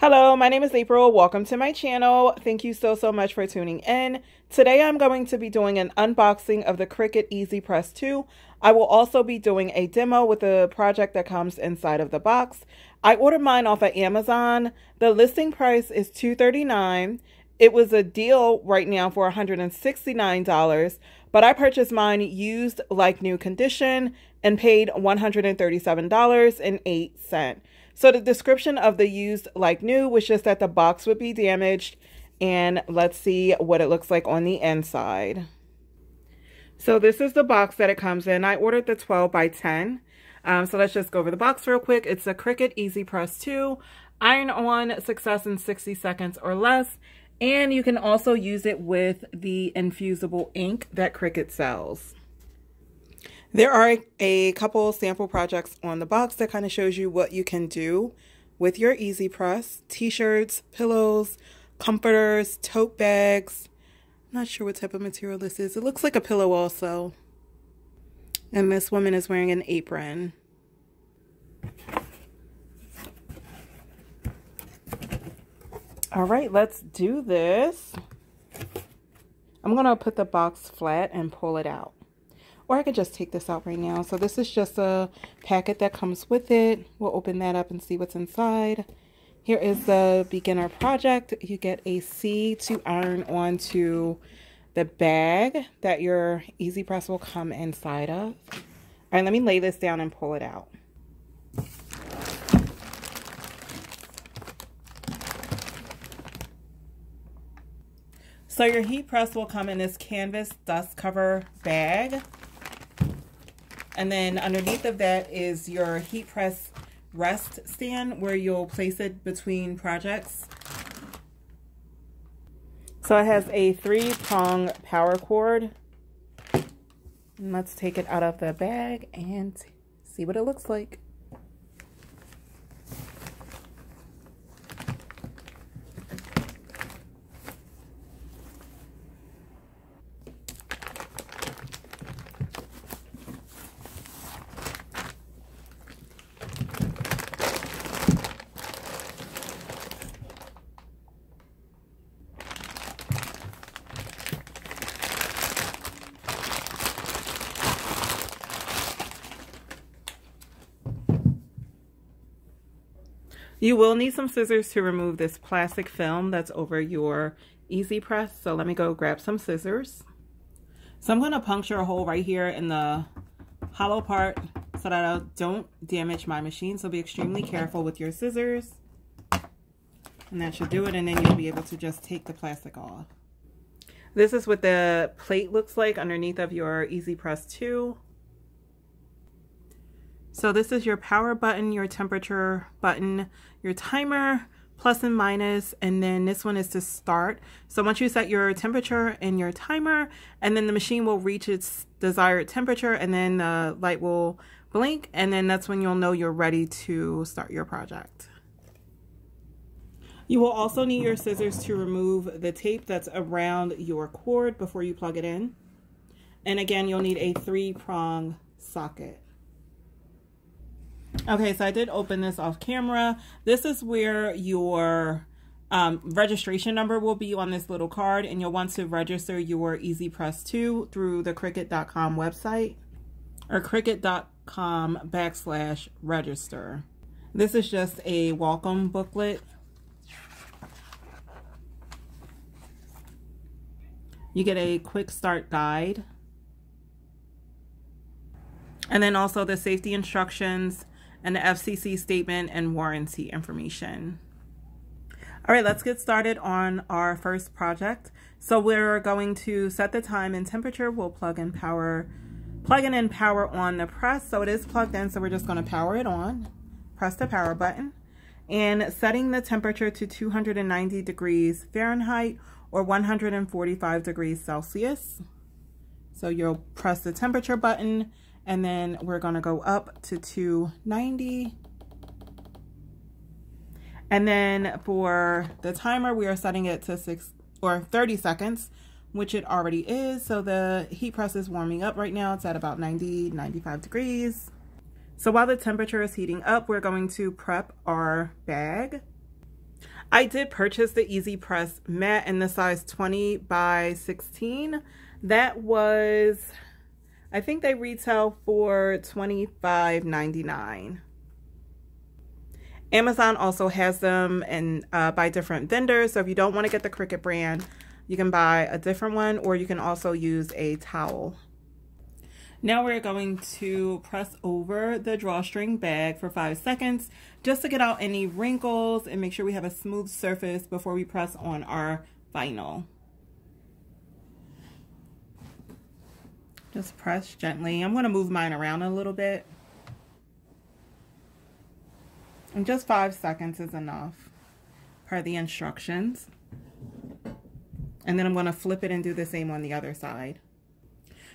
Hello, my name is April. Welcome to my channel. Thank you so, so much for tuning in. Today I'm going to be doing an unboxing of the Cricut Easy Press 2. I will also be doing a demo with the project that comes inside of the box. I ordered mine off of Amazon. The listing price is 239. It was a deal right now for $169, but I purchased mine used like new condition and paid $137.08. So the description of the used like new was just that the box would be damaged and let's see what it looks like on the inside. So this is the box that it comes in. I ordered the 12 by 10. Um, so let's just go over the box real quick. It's a Cricut Easy Press 2, iron on success in 60 seconds or less. And you can also use it with the infusible ink that Cricut sells. There are a couple sample projects on the box that kind of shows you what you can do with your Easy Press. T-shirts, pillows, comforters, tote bags. I'm not sure what type of material this is. It looks like a pillow also. And this woman is wearing an apron. All right, let's do this. I'm going to put the box flat and pull it out. Or I could just take this out right now. So this is just a packet that comes with it. We'll open that up and see what's inside. Here is the beginner project. You get a C to iron onto the bag that your Easy Press will come inside of. All right, let me lay this down and pull it out. So your heat press will come in this canvas dust cover bag. And then underneath of that is your heat press rest stand where you'll place it between projects. So it has a three prong power cord. And let's take it out of the bag and see what it looks like. You will need some scissors to remove this plastic film that's over your Easy Press. So let me go grab some scissors. So I'm going to puncture a hole right here in the hollow part so that I don't damage my machine. So be extremely careful with your scissors. And that should do it. And then you'll be able to just take the plastic off. This is what the plate looks like underneath of your Easy Press 2. So this is your power button, your temperature button, your timer, plus and minus, and then this one is to start. So once you set your temperature and your timer, and then the machine will reach its desired temperature, and then the light will blink, and then that's when you'll know you're ready to start your project. You will also need your scissors to remove the tape that's around your cord before you plug it in. And again, you'll need a three prong socket. Okay, so I did open this off camera. This is where your um, registration number will be on this little card, and you'll want to register your Easy Press 2 through the Cricut.com website or Cricut.com backslash register. This is just a welcome booklet. You get a quick start guide. And then also the safety instructions and FCC statement and warranty information. All right, let's get started on our first project. So we're going to set the time and temperature. We'll plug in power, plugging in and power on the press. So it is plugged in, so we're just gonna power it on. Press the power button and setting the temperature to 290 degrees Fahrenheit or 145 degrees Celsius. So you'll press the temperature button and then we're gonna go up to 290. And then for the timer, we are setting it to six or 30 seconds, which it already is. So the heat press is warming up right now. It's at about 90, 95 degrees. So while the temperature is heating up, we're going to prep our bag. I did purchase the Easy Press mat in the size 20 by 16. That was, I think they retail for $25.99. Amazon also has them and uh, by different vendors. So if you don't want to get the Cricut brand, you can buy a different one or you can also use a towel. Now we're going to press over the drawstring bag for five seconds just to get out any wrinkles and make sure we have a smooth surface before we press on our vinyl. Just press gently. I'm going to move mine around a little bit. And just five seconds is enough per the instructions. And then I'm going to flip it and do the same on the other side.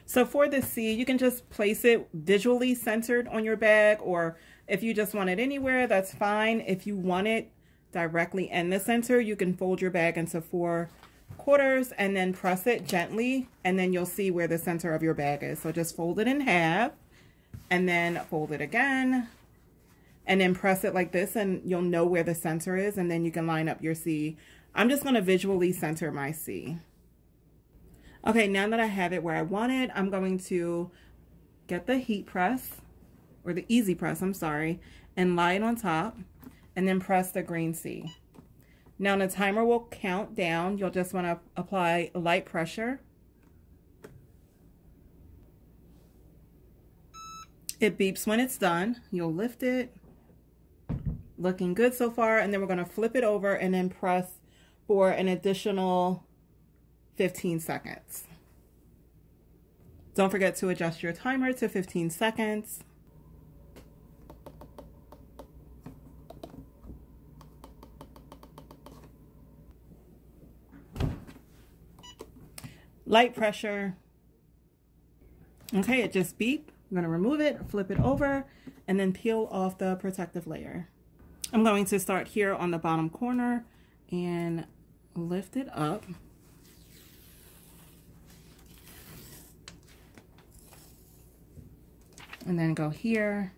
So for the C, you can just place it visually centered on your bag or if you just want it anywhere, that's fine. If you want it directly in the center, you can fold your bag into four quarters and then press it gently and then you'll see where the center of your bag is. So just fold it in half and then fold it again and then press it like this and you'll know where the center is and then you can line up your C. I'm just going to visually center my C. Okay, now that I have it where I want it, I'm going to get the heat press, or the easy press, I'm sorry, and lie it on top, and then press the green C. Now the timer will count down. You'll just want to apply light pressure. It beeps when it's done. You'll lift it, looking good so far. And then we're going to flip it over and then press for an additional 15 seconds. Don't forget to adjust your timer to 15 seconds. Light pressure. Okay, it just beeped. I'm going to remove it, flip it over, and then peel off the protective layer. I'm going to start here on the bottom corner and lift it up. And then go here.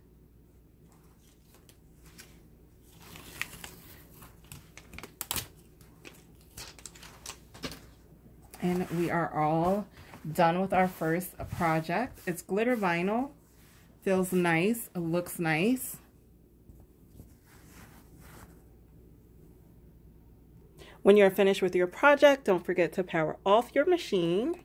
And we are all done with our first project. It's glitter vinyl. Feels nice. looks nice. When you're finished with your project, don't forget to power off your machine.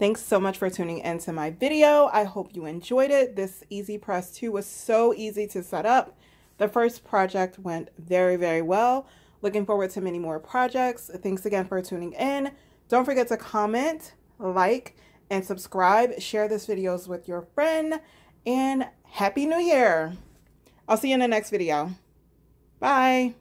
Thanks so much for tuning into my video. I hope you enjoyed it. This Easy Press 2 was so easy to set up. The first project went very, very well. Looking forward to many more projects. Thanks again for tuning in. Don't forget to comment, like, and subscribe. Share this videos with your friend. And Happy New Year! I'll see you in the next video. Bye!